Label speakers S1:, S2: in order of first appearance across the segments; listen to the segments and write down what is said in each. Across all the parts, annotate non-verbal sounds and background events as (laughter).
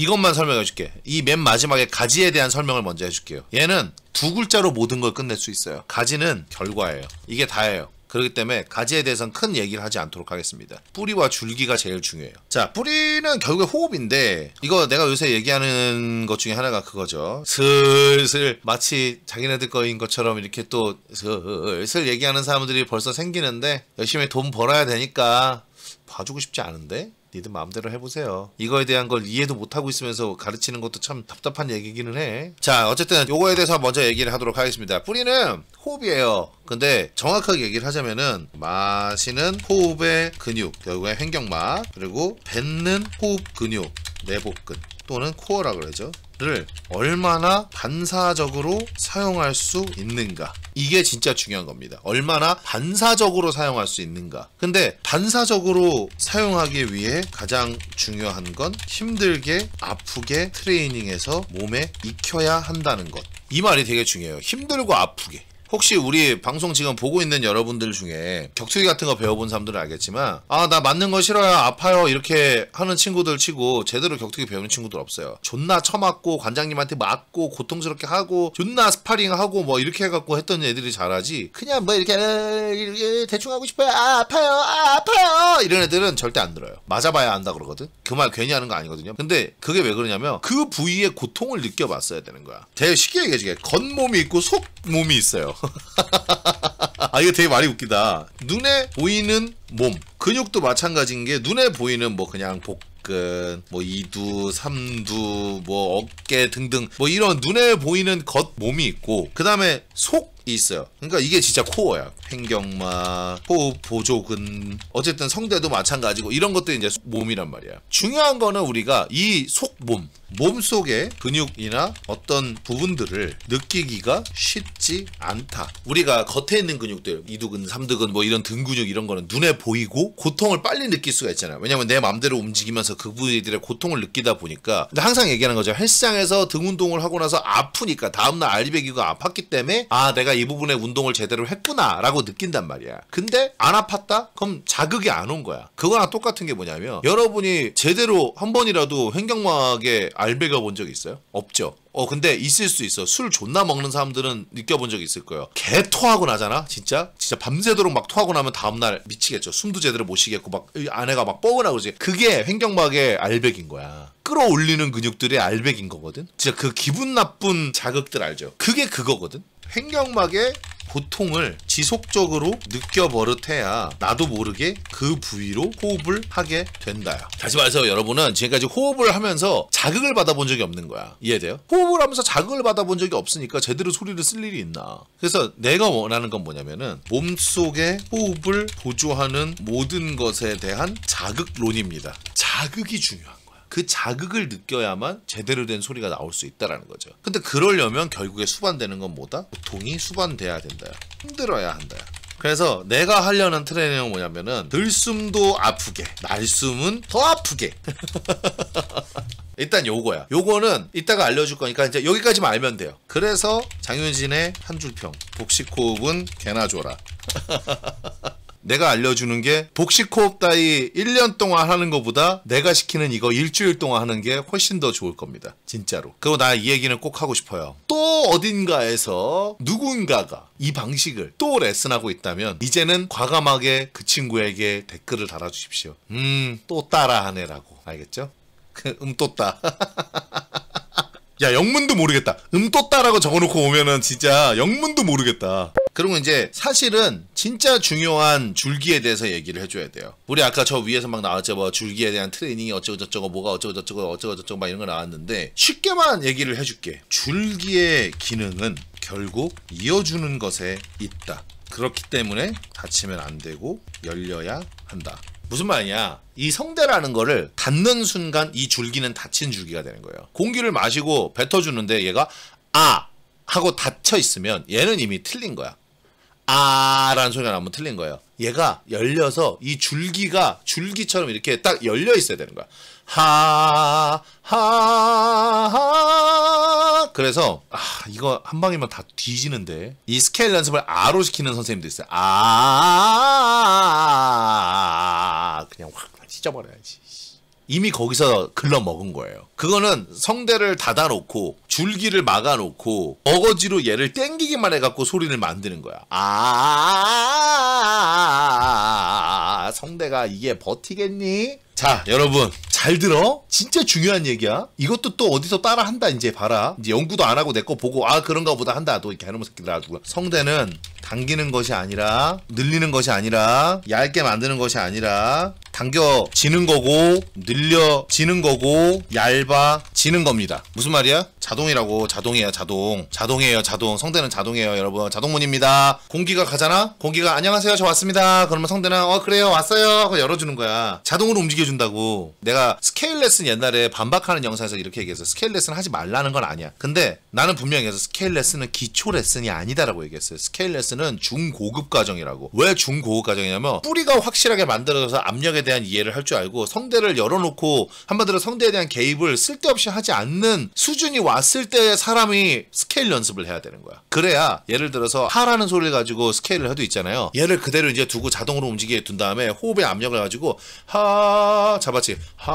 S1: 이것만 설명해 줄게. 이 맨 마지막에 가지에 대한 설명을 먼저 해줄게요. 얘는 두 글자로 모든 걸 끝낼 수 있어요. 가지는 결과예요. 이게 다예요. 그렇기 때문에 가지에 대해서는 큰 얘기를 하지 않도록 하겠습니다. 뿌리와 줄기가 제일 중요해요. 자, 뿌리는 결국에 호흡인데 이거 내가 요새 얘기하는 것 중에 하나가 그거죠. 슬슬 마치 자기네들 거인 것처럼 이렇게 또 슬슬 얘기하는 사람들이 벌써 생기는데 열심히 돈 벌어야 되니까 봐주고 싶지 않은데 니들 마음대로 해보세요. 이거에 대한 걸 이해도 못하고 있으면서 가르치는 것도 참 답답한 얘기기는 해. 자, 어쨌든 요거에 대해서 먼저 얘기를 하도록 하겠습니다. 뿌리는 호흡이에요. 근데 정확하게 얘기를 하자면은 마시는 호흡의 근육, 결국에 횡격막, 그리고 뱉는 호흡 근육, 내복근 또는 코어라 그러죠. 를 얼마나 반사적으로 사용할 수 있는가. 이게 진짜 중요한 겁니다. 얼마나 반사적으로 사용할 수 있는가. 근데 반사적으로 사용하기 위해 가장 중요한 건 힘들게 아프게 트레이닝해서 몸에 익혀야 한다는 것. 이 말이 되게 중요해요. 힘들고 아프게. 혹시 우리 방송 지금 보고 있는 여러분들 중에 격투기 같은 거 배워본 사람들은 알겠지만 아 나 맞는 거 싫어요 아파요 이렇게 하는 친구들 치고 제대로 격투기 배우는 친구들 없어요. 존나 처맞고 관장님한테 맞고 고통스럽게 하고 존나 스파링하고 뭐 이렇게 해갖고 했던 애들이 잘하지. 그냥 뭐 이렇게, 이렇게 대충 하고 싶어요. 아 아파요 아 아파요. 이런 애들은 절대 안 들어요. 맞아봐야 안다 그러거든. 그 말 괜히 하는 거 아니거든요. 근데 그게 왜 그러냐면 그 부위의 고통을 느껴봤어야 되는 거야. 되게 쉽게 얘기해주게. 겉몸이 있고 속몸이 있어요 아 이거 되게 말이 웃기다. 눈에 보이는 몸 근육도 마찬가지인 게 눈에 보이는 뭐 그냥 복근, 뭐 이두, 삼두, 뭐 어깨 등등 뭐 이런 눈에 보이는 겉 몸이 있고 그 다음에 속 있어요. 그러니까 이게 진짜 코어야. 횡격막, 호흡 보조근, 어쨌든 성대도 마찬가지고 이런 것도 이제 몸이란 말이야. 중요한 거는 우리가 이 속몸, 몸 속의 근육이나 어떤 부분들을 느끼기가 쉽지 않다. 우리가 겉에 있는 근육들, 이두근, 삼두근 뭐 이런 등 근육 이런 거는 눈에 보이고 고통을 빨리 느낄 수가 있잖아요. 왜냐면 내 마음대로 움직이면서 그 부위들의 고통을 느끼다 보니까 근데 항상 얘기하는 거죠. 헬스장에서 등 운동을 하고 나서 아프니까 다음날 알리베기가 아팠기 때문에 아 내가 이 부분의 운동을 제대로 했구나라고 느낀단 말이야. 근데 안 아팠다? 그럼 자극이 안 온 거야. 그거랑 똑같은 게 뭐냐면 여러분이 제대로 한 번이라도 횡격막에 알배가 본 적 있어요? 없죠. 어 근데 있을 수 있어. 술 존나 먹는 사람들은 느껴본 적 있을 거예요. 개 토하고 나잖아. 진짜 진짜 밤새도록 막 토하고 나면 다음날 미치겠죠. 숨도 제대로 못 쉬겠고 막 안에가 막 뻐근하고 그러지. 그게 횡격막의 알백인 거야. 끌어올리는 근육들의 알백인 거거든. 진짜 그 기분 나쁜 자극들 알죠. 그게 그거거든. 횡격막의 고통을 지속적으로 느껴 버릇해야 나도 모르게 그 부위로 호흡을 하게 된다요. 다시 말해서 여러분은 지금까지 호흡을 하면서 자극을 받아본 적이 없는 거야. 이해돼요? 호흡을 하면서 자극을 받아본 적이 없으니까 제대로 소리를 쓸 일이 있나. 그래서 내가 원하는 건 뭐냐면은 몸속의 호흡을 보조하는 모든 것에 대한 자극론입니다. 자극이 중요한 그 자극을 느껴야만 제대로 된 소리가 나올 수 있다라는 거죠. 근데 그러려면 결국에 수반되는 건 뭐다? 고통이 수반돼야 된다. 힘들어야 한다. 그래서 내가 하려는 트레이닝은 뭐냐면은 들숨도 아프게 날숨은 더 아프게 (laughs) 일단 요거야 요거는 이따가 알려줄 거니까 이제 여기까지만 알면 돼요 그래서 장윤진의 한 줄평 복식호흡은 개나 줘라 (laughs) 내가 알려주는 게 복식호흡 따위 1년 동안 하는 것보다 내가 시키는 이거 일주일 동안 하는 게 훨씬 더 좋을 겁니다. 진짜로. 그리고 나 이 얘기는 꼭 하고 싶어요. 또 어딘가에서 누군가가 이 방식을 또 레슨하고 있다면 이제는 과감하게 그 친구에게 댓글을 달아주십시오. 음, 또 따라하네라고. 알겠죠? 음, 또 따. (laughs) 야, 영문도 모르겠다. 음, 또 따라고 적어놓고 오면은 진짜 영문도 모르겠다. 그리고 이제 사실은 진짜 중요한 줄기에 대해서 얘기를 해줘야 돼요. 우리 아까 저 위에서 막 나왔죠. 뭐 줄기에 대한 트레이닝이 어쩌고 저쩌고 뭐가 어쩌고 저쩌고 어쩌고 저쩌고 막 이런 거 나왔는데 쉽게만 얘기를 해줄게. 줄기의 기능은 결국 이어주는 것에 있다. 그렇기 때문에 다치면 안 되고 열려야 한다. 무슨 말이냐? 이 성대라는 거를 닿는 순간 이 줄기는 닫힌 줄기가 되는 거예요. 공기를 마시고 뱉어주는데 얘가 아 하고 닫혀 있으면 얘는 이미 틀린 거야. 아라는 소리가 나면 틀린 거예요. 얘가 열려서 이 줄기가 줄기처럼 이렇게 딱 열려 있어야 되는 거야. 하, 하, 하. 그래서, 아, 이거 한 방이면 다 뒤지는데. 이 스케일 연습을 아로 시키는 선생님도 있어요. 아, 그냥 확 찢어버려야지. 이미 거기서 글러 먹은 거예요. 그거는 성대를 닫아놓고 줄기를 막아놓고 어거지로 얘를 땡기기만 해갖고 소리를 만드는 거야. 아, 성대가 이게 버티겠니? 자, 여러분, 잘 들어? 진짜 중요한 얘기야. 이것도 또 어디서 따라 한다, 이제 봐라. 이제 연구도 안 하고 내 거 보고, 아, 그런가 보다 한다. 또 이렇게 하는 새끼들 아주. 성대는 당기는 것이 아니라, 늘리는 것이 아니라, 얇게 만드는 것이 아니라, 당겨지는 거고, 늘려지는 거고, 얇아지는 겁니다. 무슨 말이야? 자동이라고, 자동이에요, 자동. 자동이에요, 자동. 성대는 자동이에요, 여러분. 자동문입니다. 공기가 가잖아? 공기가, 안녕하세요, 저 왔습니다. 그러면 성대는, 어, 그래요, 왔어요. 하고 열어주는 거야. 자동으로 움직여준다고. 내가 스케일 레슨 옛날에 반박하는 영상에서 이렇게 얘기했어. 스케일 레슨 하지 말라는 건 아니야. 근데 나는 분명히 해서 스케일 레슨은 기초 레슨이 아니다라고 얘기했어요. 스케일 레슨은 중고급 과정이라고. 왜 중고급 과정이냐면 뿌리가 확실하게 만들어져서 압력에 대한 이해를 할 줄 알고 성대를 열어놓고 한마디로 성대에 대한 개입을 쓸데없이 하지 않는 수준이 왔을 때 사람이 스케일 연습을 해야 되는 거야. 그래야 예를 들어서 하라는 소리를 가지고 스케일을 해도 있잖아요. 얘를 그대로 이제 두고 자동으로 움직이게 둔 다음에 호흡의 압력을 가지고 하 잡았지. 하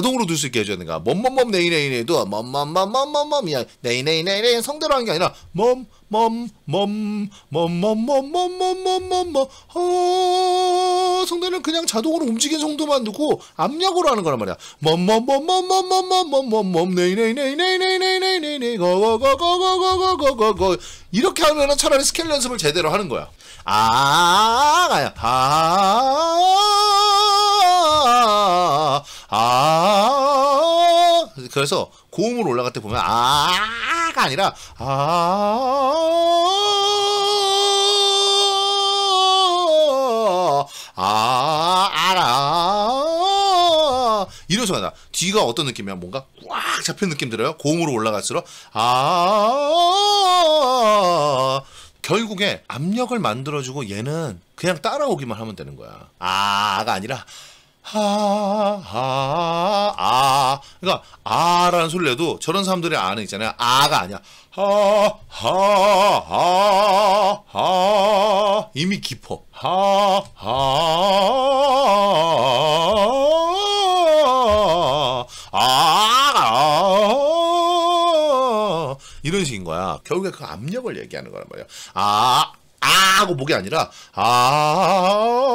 S1: 자동으로 둘 수 있게 해줘야 되는가. 멈멈멈 네이네이네도 멈멈멈멈멈멈이야. 네이네이네이네 성대로 하는 게 아니라 멈멈멈멈멈멈멈멈멈멈멈멈 어 성대는 그냥 자동으로 움직이는 정도만 두고 압력으로 하는 거란 말이야. 멈멈멈멈멈멈멈멈멈 네이네이네이네이네이네이네이네 거거거거거거거거거 이렇게 하면은 차라리 스케일 연습을 제대로 하는 거야. 아가야 아. 그래서 고음으로 올라갈 때 보면 아가 아니라 아, 아, 알아. 이런 소리가 나. 뒤가 어떤 느낌이야? 뭔가 꽉 잡힌 느낌 들어요? 고음으로 올라갈수록 아, 결국에 압력을 만들어주고 얘는 그냥 따라오기만 하면 되는 거야. 아가 아니라 하, 하, 아. 그러니까, 아라는 소리를 내도 저런 사람들의 아는 있잖아요. 아가 아니야. 하, 하, 하, 하. 이미 깊어. 하, 하, 아, 이런 식인 거야. 결국에 그 압력을 얘기하는 거란 말이야. 아, 아 하고 목이 아니라, 아,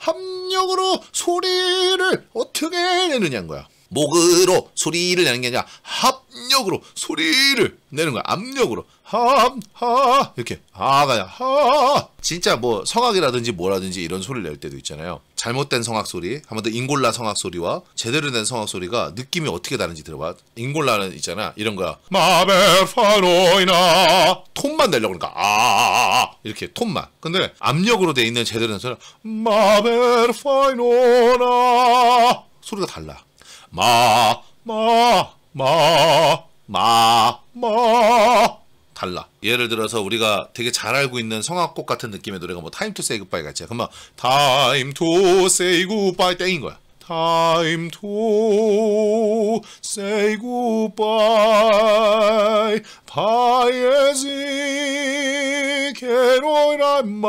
S1: 합력으로 소리를 어떻게 내느냐는 거야. 목으로 소리를 내는 게 아니라 합력으로 소리를 내는 거야. 압력으로. 합, 하. 이렇게. 하가야. 하. 진짜 뭐 성악이라든지 뭐라든지 이런 소리를 낼 때도 있잖아요. 잘못된 성악 소리, 한번 더 잉골라 성악 소리와 제대로 된 성악 소리가 느낌이 어떻게 다른지 들어봐. 잉골라는 있잖아. 이런 거야. 마베파로이나. 톤만 내려고 그러니까. 아, 아, 아. 이렇게 톤만. 근데 압력으로 돼 있는 제대로 된 소리는 마베파이노나. 소리가 달라. 마, 마, 마, 마, 마. 달라. 예를 들어서 우리가 되게 잘 알고 있는 성악곡 같은 느낌의 노래가 뭐 Time to Say Goodbye 같이. 그러면 Time to Say Goodbye 땡인 거야. Time to say goodbye, 파예지 캐롤란마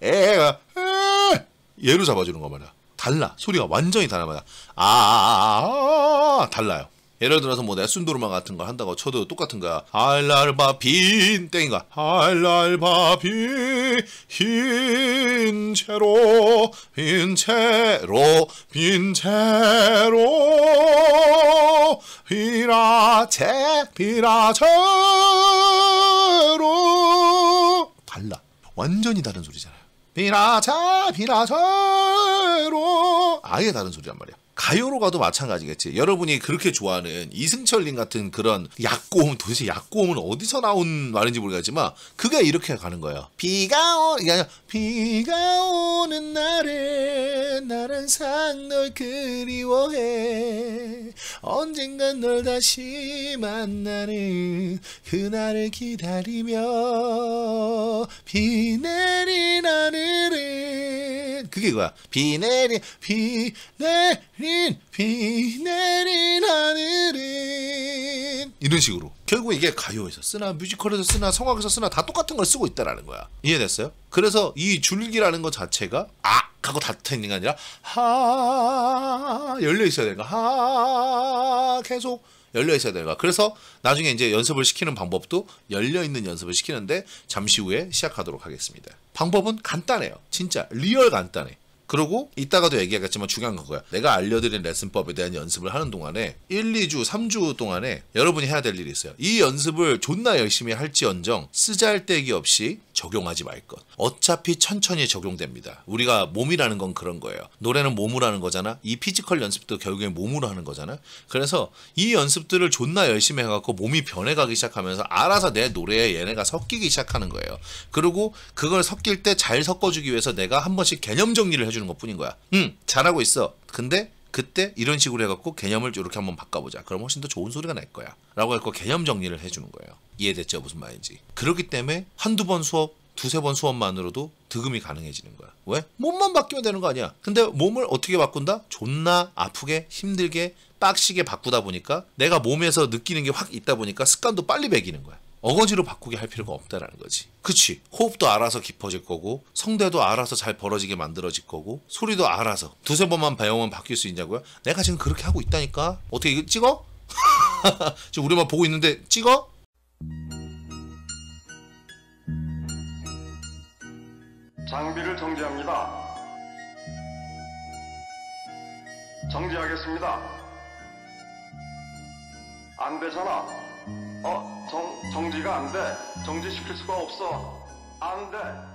S1: 애가 에 얘로 잡아주는 거 말이야. 달라. 소리가 완전히 달라 말이야. 아, 아, 아, 아 달라요. 예를 들어서 뭐 내가 순도르마 같은 걸 한다고 쳐도 똑같은 거야. 알랄바 빈 땡인가. 알랄바 빈흰 채로 빈 채로 빈 채로 비라채 비라채로 달라. 완전히 다른 소리잖아요. 비라차 비라차로 아예 다른 소리란 말이야. 가요로 가도 마찬가지겠지. 여러분이 그렇게 좋아하는 이승철님 같은 그런 약고음 도대체 약고음은 어디서 나온 말인지 모르겠지만 그게 이렇게 가는 거예요. 비가 오 이게 아니라 비가 오는 날에 날 항상 널 그리워해. 언젠간 널 다시 만나는 그날을 기다리며 비 내린 하늘은 그게 이거야. 비 내린 비 내린 비 내린 하늘은. 이런 식으로 결국 이게 가요에서 쓰나 뮤지컬에서 쓰나 성악에서 쓰나 다 똑같은 걸 쓰고 있다라는 거야. 이해됐어요? 그래서 이 줄기라는 것 자체가 아 하고 닫히는 게 아니라 하 열려 있어야 되는 거야. 하 계속 열려 있어야 되는 거야. 그래서 나중에 이제 연습을 시키는 방법도 열려 있는 연습을 시키는데 잠시 후에 시작하도록 하겠습니다. 방법은 간단해요. 진짜 리얼 간단해. 그리고 이따가도 얘기하겠지만 중요한 그거야. 내가 알려드린 레슨법에 대한 연습을 하는 동안에 1, 2주, 3주 동안에 여러분이 해야 될 일이 있어요. 이 연습을 존나 열심히 할지언정 쓰잘데기 없이 적용하지 말 것. 어차피 천천히 적용됩니다. 우리가 몸이라는 건 그런 거예요. 노래는 몸으로 하는 거잖아. 이 피지컬 연습도 결국엔 몸으로 하는 거잖아. 그래서 이 연습들을 존나 열심히 해갖고 몸이 변해가기 시작하면서 알아서 내 노래에 얘네가 섞이기 시작하는 거예요. 그리고 그걸 섞일 때 잘 섞어주기 위해서 내가 한 번씩 개념 정리를 해 주는 것 뿐인 거야. 응, 잘하고 있어. 근데 그때 이런 식으로 해갖고 개념을 이렇게 한번 바꿔보자. 그럼 훨씬 더 좋은 소리가 날 거야. 라고 해갖고 개념 정리를 해주는 거예요. 이해됐죠? 무슨 말인지. 그렇기 때문에 한두 번 수업, 두세 번 수업만으로도 득음이 가능해지는 거야. 왜? 몸만 바뀌면 되는 거 아니야. 근데 몸을 어떻게 바꾼다? 존나 아프게, 힘들게, 빡시게 바꾸다 보니까 내가 몸에서 느끼는 게 확 있다 보니까 습관도 빨리 배기는 거야. 어거지로 바꾸게 할 필요가 없다라는 거지. 그치? 호흡도 알아서 깊어질 거고, 성대도 알아서 잘 벌어지게 만들어질 거고, 소리도 알아서 두세 번만 배우면 바뀔 수 있냐고요? 내가 지금 그렇게 하고 있다니까? 어떻게 이거 찍어? (laughs) 지금 우리만 보고 있는데 찍어?
S2: 장비를 정지합니다. 정지하겠습니다. 안 되잖아. 어, 정, 정지가 안 돼. 정지시킬 수가 없어. 안 돼.